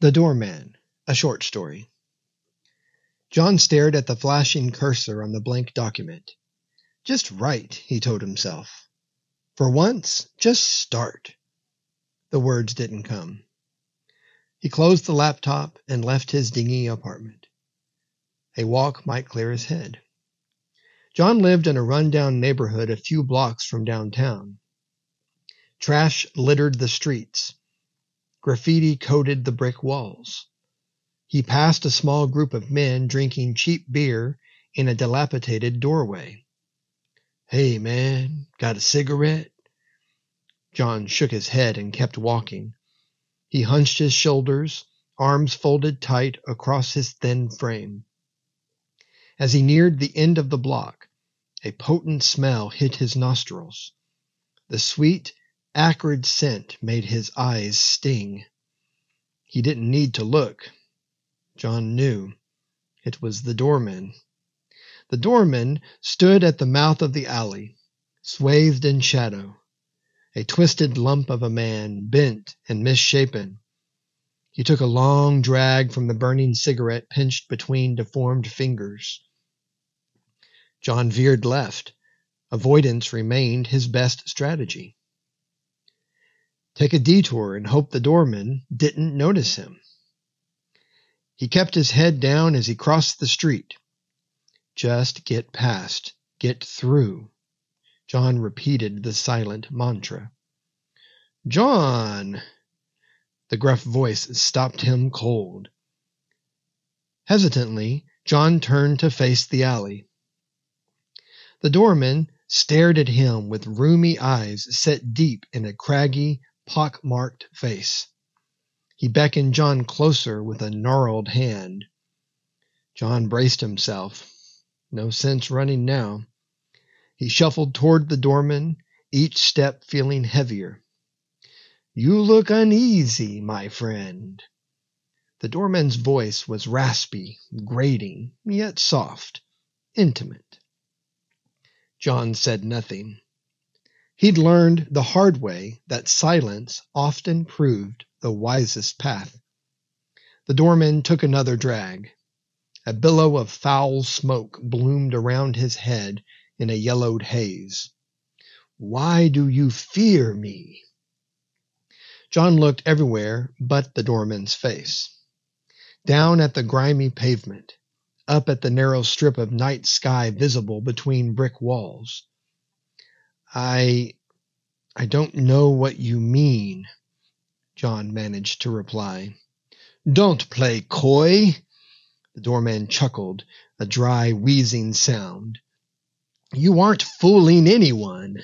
The Doorman, a short story. John stared at the flashing cursor on the blank document. Just write, he told himself. For once, just start. The words didn't come. He closed the laptop and left his dingy apartment. A walk might clear his head. John lived in a rundown neighborhood a few blocks from downtown. Trash littered the streets. Graffiti coated the brick walls. He passed a small group of men drinking cheap beer in a dilapidated doorway. Hey, man, got a cigarette? John shook his head and kept walking. He hunched his shoulders, arms folded tight across his thin frame. As he neared the end of the block, a potent smell hit his nostrils. The sweet, acrid scent made his eyes sting. He didn't need to look. John knew. It was the doorman. The doorman stood at the mouth of the alley, swathed in shadow, a twisted lump of a man, bent and misshapen. He took a long drag from the burning cigarette pinched between deformed fingers. John veered left. Avoidance remained his best strategy. Take a detour and hope the doorman didn't notice him. He kept his head down as he crossed the street. Just get past, get through. John repeated the silent mantra. John! The gruff voice stopped him cold. Hesitantly, John turned to face the alley. The doorman stared at him with rheumy eyes set deep in a craggy, pock-marked face. He beckoned John closer with a gnarled hand. John braced himself. No sense running now. He shuffled toward the doorman, each step feeling heavier. You look uneasy, my friend. The doorman's voice was raspy, grating, yet soft, intimate. John said nothing. He'd learned the hard way that silence often proved the wisest path. The doorman took another drag. A billow of foul smoke bloomed around his head in a yellowed haze. Why do you fear me? John looked everywhere but the doorman's face. Down at the grimy pavement, up at the narrow strip of night sky visible between brick walls. I. I don't know what you mean, John managed to reply. Don't play coy, the doorman chuckled, a dry, wheezing sound. You aren't fooling anyone.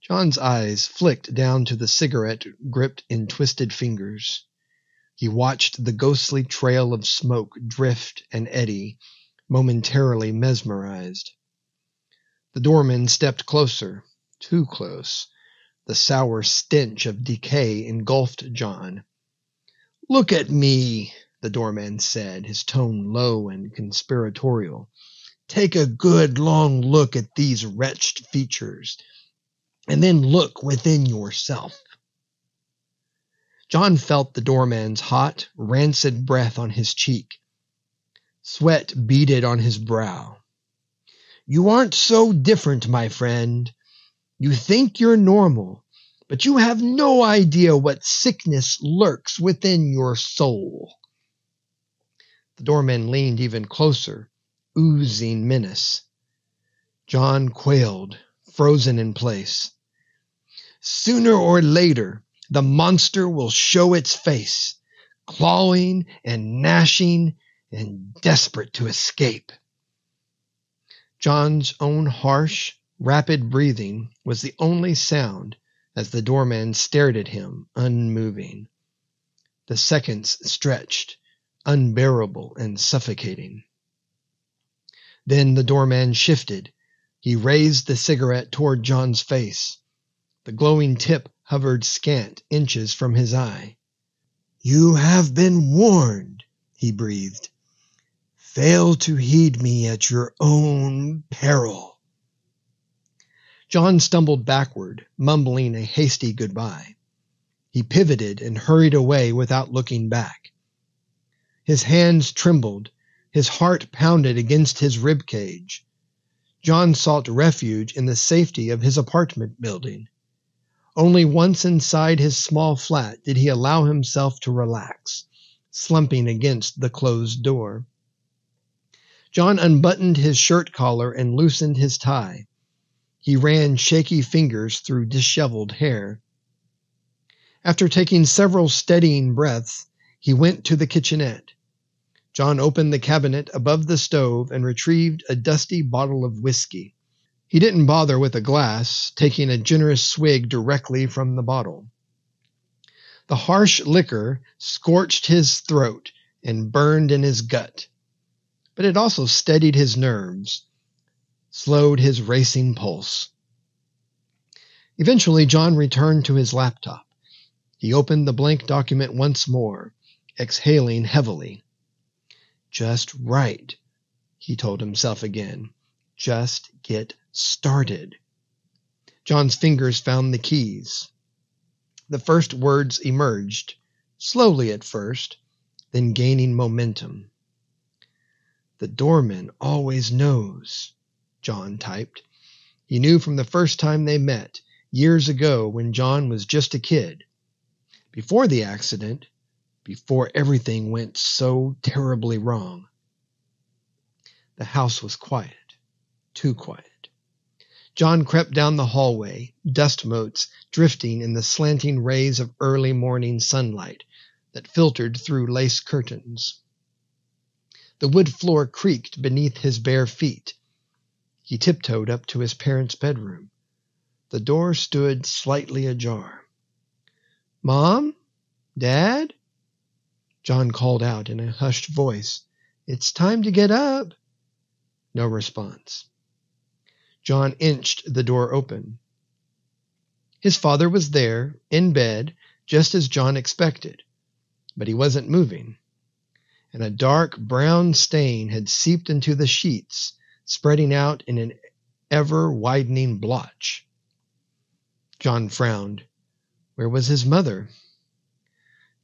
John's eyes flicked down to the cigarette gripped in twisted fingers. He watched the ghostly trail of smoke drift and eddy, momentarily mesmerized. The doorman stepped closer, too close. The sour stench of decay engulfed John. Look at me, the doorman said, his tone low and conspiratorial. Take a good long look at these wretched features, and then look within yourself. John felt the doorman's hot, rancid breath on his cheek. Sweat beaded on his brow. You aren't so different, my friend. You think you're normal, but you have no idea what sickness lurks within your soul. The doorman leaned even closer, oozing menace. John quailed, frozen in place. Sooner or later, the monster will show its face, clawing and gnashing and desperate to escape. John's own harsh, rapid breathing was the only sound as the doorman stared at him, unmoving. The seconds stretched, unbearable and suffocating. Then the doorman shifted. He raised the cigarette toward John's face. The glowing tip hovered scant inches from his eye. You have been warned, he breathed. Fail to heed me at your own peril. John stumbled backward, mumbling a hasty goodbye. He pivoted and hurried away without looking back. His hands trembled, his heart pounded against his rib cage. John sought refuge in the safety of his apartment building. Only once inside his small flat did he allow himself to relax, slumping against the closed door. John unbuttoned his shirt collar and loosened his tie. He ran shaky fingers through disheveled hair. After taking several steadying breaths, he went to the kitchenette. John opened the cabinet above the stove and retrieved a dusty bottle of whiskey. He didn't bother with a glass, taking a generous swig directly from the bottle. The harsh liquor scorched his throat and burned in his gut but it also steadied his nerves, slowed his racing pulse. Eventually, John returned to his laptop. He opened the blank document once more, exhaling heavily. Just write, he told himself again. Just get started. John's fingers found the keys. The first words emerged, slowly at first, then gaining momentum. The doorman always knows, John typed. He knew from the first time they met, years ago when John was just a kid. Before the accident, before everything went so terribly wrong. The house was quiet, too quiet. John crept down the hallway, dust motes drifting in the slanting rays of early morning sunlight that filtered through lace curtains. The wood floor creaked beneath his bare feet. He tiptoed up to his parents' bedroom. The door stood slightly ajar. Mom? Dad? John called out in a hushed voice. It's time to get up. No response. John inched the door open. His father was there, in bed, just as John expected, but he wasn't moving and a dark brown stain had seeped into the sheets, spreading out in an ever widening blotch. John frowned. Where was his mother?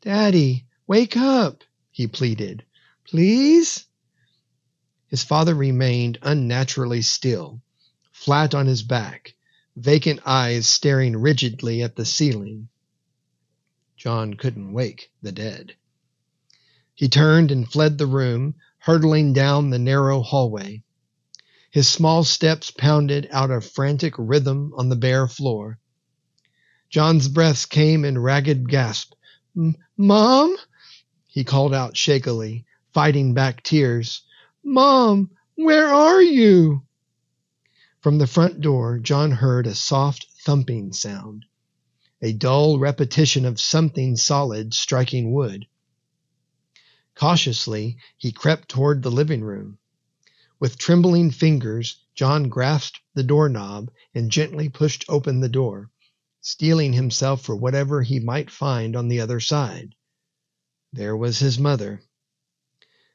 Daddy, wake up, he pleaded. Please? His father remained unnaturally still, flat on his back, vacant eyes staring rigidly at the ceiling. John couldn't wake the dead. He turned and fled the room, hurtling down the narrow hallway. His small steps pounded out a frantic rhythm on the bare floor. John's breaths came in ragged gasps. Mom? He called out shakily, fighting back tears. Mom, where are you? From the front door, John heard a soft thumping sound, a dull repetition of something solid striking wood. Cautiously, he crept toward the living room. With trembling fingers, John grasped the doorknob and gently pushed open the door, steeling himself for whatever he might find on the other side. There was his mother.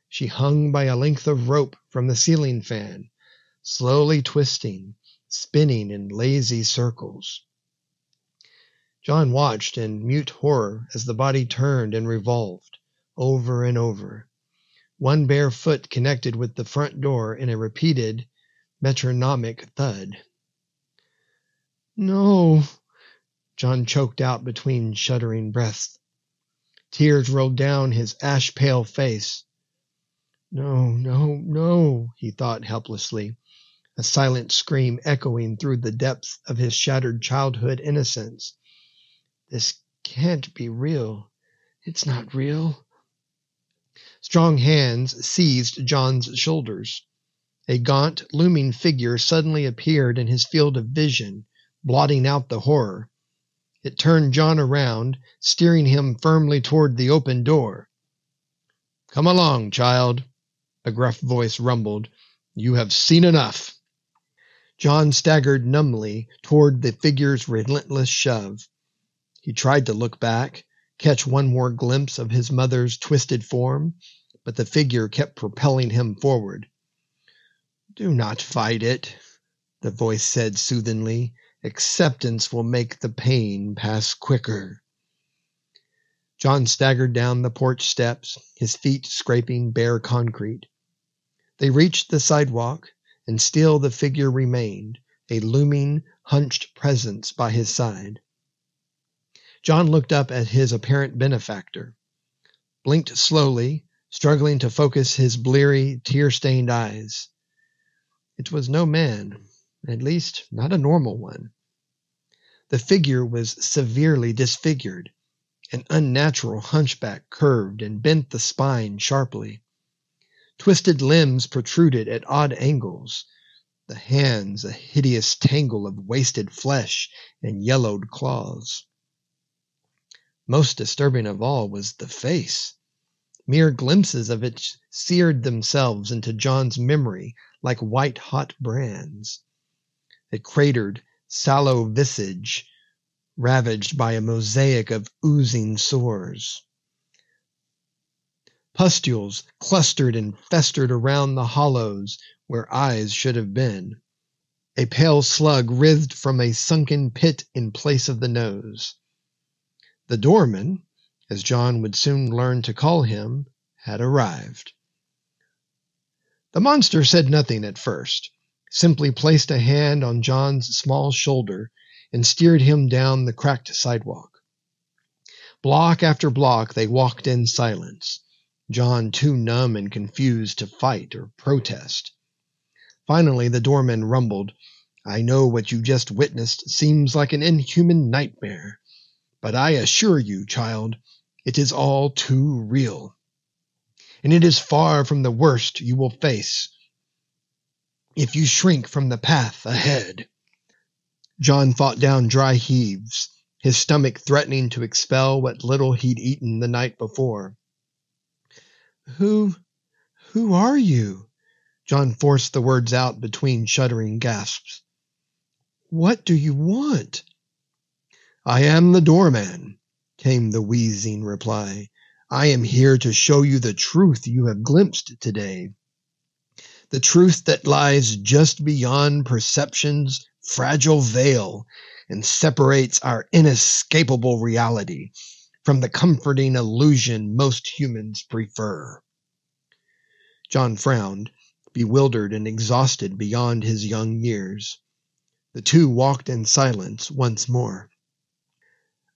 She hung by a length of rope from the ceiling fan, slowly twisting, spinning in lazy circles. John watched in mute horror as the body turned and revolved over and over. One bare foot connected with the front door in a repeated, metronomic thud. No, John choked out between shuddering breaths. Tears rolled down his ash pale face. No, no, no, he thought helplessly, a silent scream echoing through the depths of his shattered childhood innocence. This can't be real. It's not real. Strong hands seized John's shoulders. A gaunt, looming figure suddenly appeared in his field of vision, blotting out the horror. It turned John around, steering him firmly toward the open door. Come along, child, a gruff voice rumbled. You have seen enough. John staggered numbly toward the figure's relentless shove. He tried to look back, catch one more glimpse of his mother's twisted form, but the figure kept propelling him forward. Do not fight it, the voice said soothingly. Acceptance will make the pain pass quicker. John staggered down the porch steps, his feet scraping bare concrete. They reached the sidewalk, and still the figure remained, a looming, hunched presence by his side. John looked up at his apparent benefactor, blinked slowly, struggling to focus his bleary, tear stained eyes. It was no man, at least not a normal one. The figure was severely disfigured. An unnatural hunchback curved and bent the spine sharply. Twisted limbs protruded at odd angles, the hands a hideous tangle of wasted flesh and yellowed claws. Most disturbing of all was the face. Mere glimpses of it seared themselves into John's memory like white hot brands. A cratered, sallow visage ravaged by a mosaic of oozing sores. Pustules clustered and festered around the hollows where eyes should have been. A pale slug writhed from a sunken pit in place of the nose. The doorman, as John would soon learn to call him, had arrived. The monster said nothing at first, simply placed a hand on John's small shoulder and steered him down the cracked sidewalk. Block after block they walked in silence. John too numb and confused to fight or protest. Finally, the doorman rumbled, I know what you just witnessed seems like an inhuman nightmare, but I assure you, child, it is all too real. And it is far from the worst you will face if you shrink from the path ahead. John fought down dry heaves, his stomach threatening to expel what little he'd eaten the night before. Who, who are you? John forced the words out between shuddering gasps. What do you want? I am the doorman, came the wheezing reply. I am here to show you the truth you have glimpsed today. The truth that lies just beyond perception's fragile veil and separates our inescapable reality from the comforting illusion most humans prefer. John frowned, bewildered and exhausted beyond his young years. The two walked in silence once more.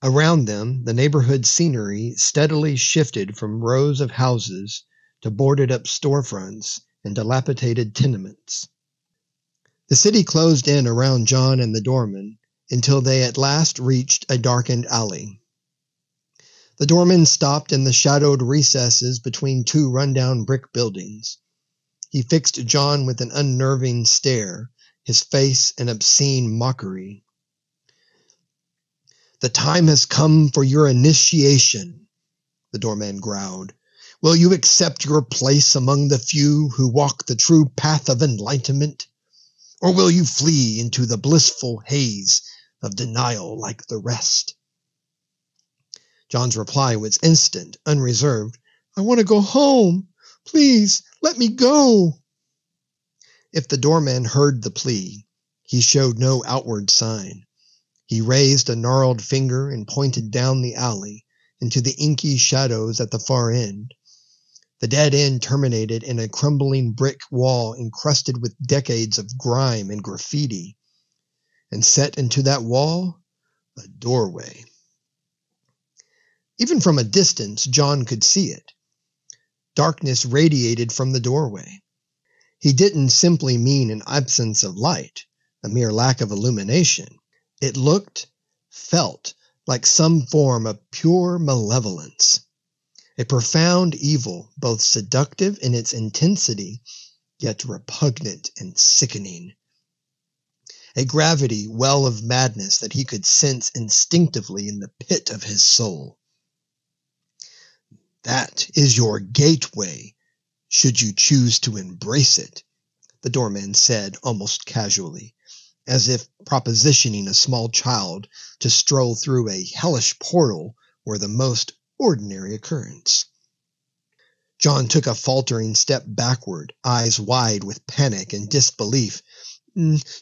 Around them, the neighborhood scenery steadily shifted from rows of houses to boarded up storefronts and dilapidated tenements. The city closed in around John and the doorman until they at last reached a darkened alley. The doorman stopped in the shadowed recesses between two rundown brick buildings. He fixed John with an unnerving stare, his face an obscene mockery. The time has come for your initiation, the doorman growled. Will you accept your place among the few who walk the true path of enlightenment? Or will you flee into the blissful haze of denial like the rest? John's reply was instant, unreserved. I want to go home. Please, let me go. If the doorman heard the plea, he showed no outward sign. He raised a gnarled finger and pointed down the alley into the inky shadows at the far end. The dead end terminated in a crumbling brick wall encrusted with decades of grime and graffiti. And set into that wall, a doorway. Even from a distance, John could see it. Darkness radiated from the doorway. He didn't simply mean an absence of light, a mere lack of illumination. It looked, felt, like some form of pure malevolence. A profound evil, both seductive in its intensity, yet repugnant and sickening. A gravity well of madness that he could sense instinctively in the pit of his soul. That is your gateway, should you choose to embrace it, the doorman said almost casually, as if propositioning a small child to stroll through a hellish portal were the most ordinary occurrence. John took a faltering step backward, eyes wide with panic and disbelief.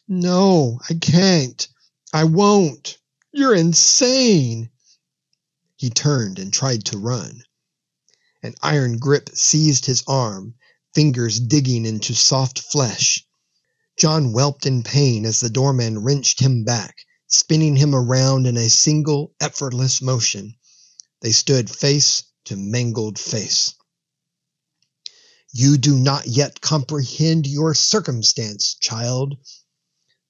No, I can't. I won't. You're insane. He turned and tried to run. An iron grip seized his arm, fingers digging into soft flesh. John whelped in pain as the doorman wrenched him back, spinning him around in a single effortless motion. They stood face to mangled face. You do not yet comprehend your circumstance, child,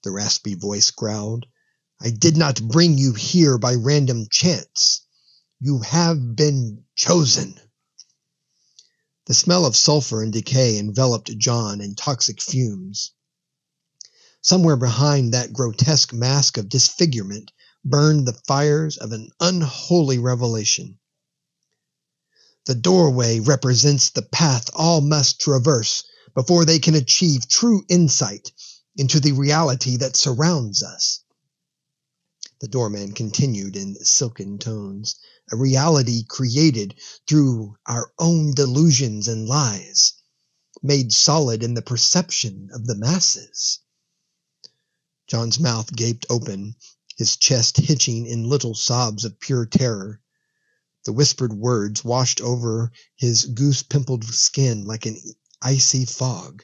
the raspy voice growled. I did not bring you here by random chance. You have been chosen. The smell of sulfur and decay enveloped John in toxic fumes. Somewhere behind that grotesque mask of disfigurement burned the fires of an unholy revelation. The doorway represents the path all must traverse before they can achieve true insight into the reality that surrounds us. The doorman continued in silken tones a reality created through our own delusions and lies, made solid in the perception of the masses. John's mouth gaped open, his chest hitching in little sobs of pure terror. The whispered words washed over his goose pimpled skin like an icy fog,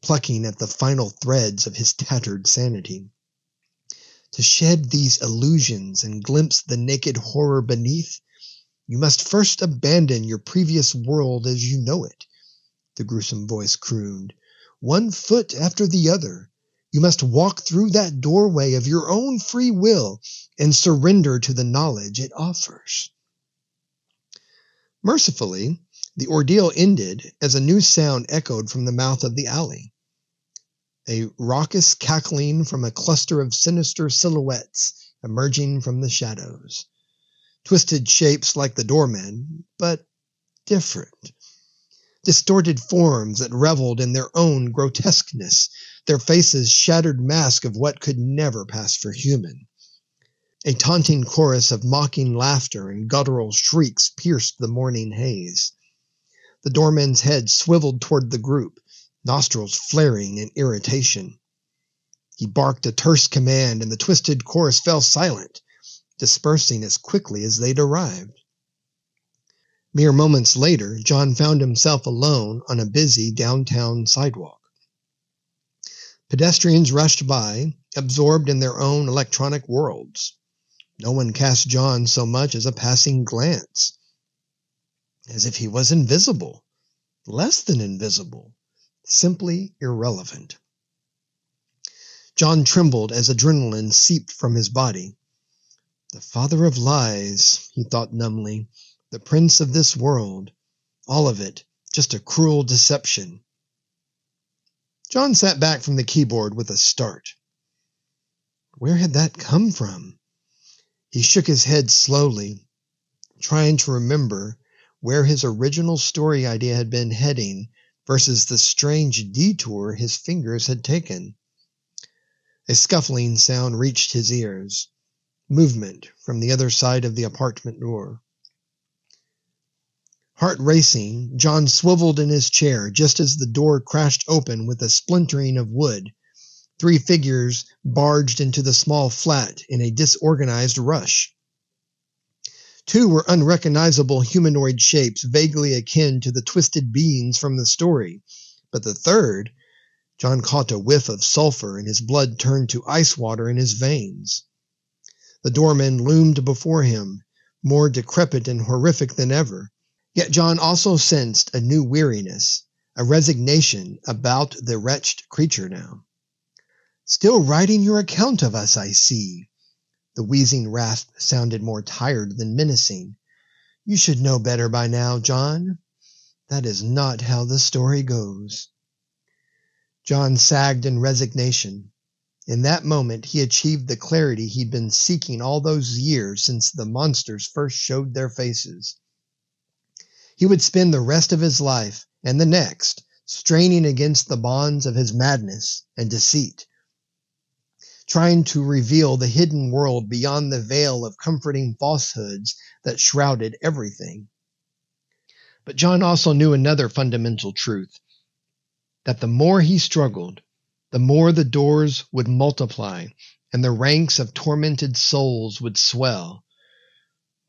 plucking at the final threads of his tattered sanity. To shed these illusions and glimpse the naked horror beneath, you must first abandon your previous world as you know it, the gruesome voice crooned. One foot after the other, you must walk through that doorway of your own free will and surrender to the knowledge it offers. Mercifully, the ordeal ended as a new sound echoed from the mouth of the alley a raucous cackling from a cluster of sinister silhouettes emerging from the shadows. Twisted shapes like the doormen, but different. Distorted forms that reveled in their own grotesqueness, their faces shattered mask of what could never pass for human. A taunting chorus of mocking laughter and guttural shrieks pierced the morning haze. The doorman's head swiveled toward the group, nostrils flaring in irritation. He barked a terse command, and the twisted chorus fell silent, dispersing as quickly as they'd arrived. Mere moments later, John found himself alone on a busy downtown sidewalk. Pedestrians rushed by, absorbed in their own electronic worlds. No one cast John so much as a passing glance, as if he was invisible, less than invisible simply irrelevant. John trembled as adrenaline seeped from his body. The father of lies, he thought numbly, the prince of this world, all of it just a cruel deception. John sat back from the keyboard with a start. Where had that come from? He shook his head slowly, trying to remember where his original story idea had been heading versus the strange detour his fingers had taken. A scuffling sound reached his ears. Movement from the other side of the apartment door. Heart racing, John swiveled in his chair just as the door crashed open with a splintering of wood. Three figures barged into the small flat in a disorganized rush. Two were unrecognizable humanoid shapes vaguely akin to the twisted beings from the story. But the third, John caught a whiff of sulfur and his blood turned to ice water in his veins. The doorman loomed before him, more decrepit and horrific than ever. Yet John also sensed a new weariness, a resignation about the wretched creature now. Still writing your account of us, I see, the wheezing rasp sounded more tired than menacing. You should know better by now, John. That is not how the story goes. John sagged in resignation. In that moment, he achieved the clarity he'd been seeking all those years since the monsters first showed their faces. He would spend the rest of his life and the next straining against the bonds of his madness and deceit trying to reveal the hidden world beyond the veil of comforting falsehoods that shrouded everything. But John also knew another fundamental truth that the more he struggled, the more the doors would multiply and the ranks of tormented souls would swell.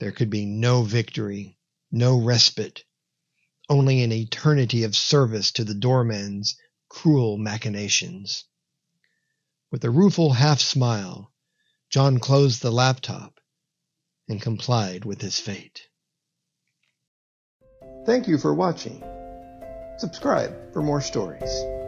There could be no victory, no respite, only an eternity of service to the doorman's cruel machinations. With a rueful half smile, John closed the laptop and complied with his fate. Thank you for watching. Subscribe for more stories.